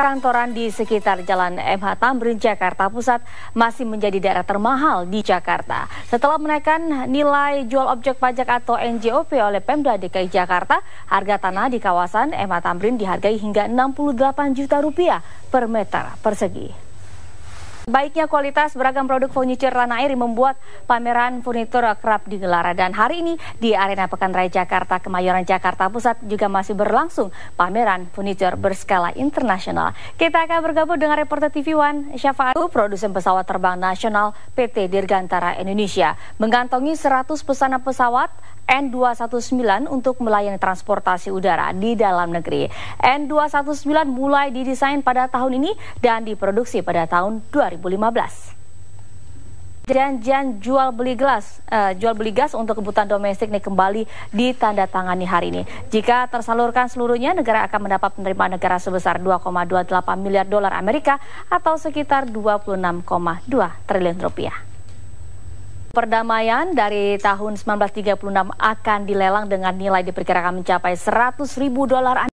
Kantoran di sekitar Jalan MH Tamrin, Jakarta Pusat masih menjadi daerah termahal di Jakarta. Setelah menaikkan nilai jual objek pajak atau NJOP oleh Pemda DKI Jakarta, harga tanah di kawasan MH Tamrin dihargai hingga 68 juta rupiah per meter persegi. Baiknya kualitas beragam produk furniture tanah air membuat pameran furnitur kerap digelar dan hari ini di Arena Pekan Raya Jakarta Kemayoran Jakarta Pusat juga masih berlangsung pameran furniture berskala internasional. Kita akan bergabung dengan reporter TV One Syafaatu, produsen pesawat terbang nasional PT Dirgantara Indonesia, mengantongi 100 pesanan pesawat N219 untuk melayani transportasi udara di dalam negeri. N219 mulai didesain pada tahun ini dan diproduksi pada tahun 2015 janjian jual beli gas uh, jual beli gas untuk kebutuhan domestik ini kembali ditandatangani hari ini. Jika tersalurkan seluruhnya, negara akan mendapat penerimaan negara sebesar 2,28 miliar dolar Amerika atau sekitar 26,2 triliun rupiah. Perdamaian dari tahun 1936 akan dilelang dengan nilai diperkirakan mencapai 100 ribu dolar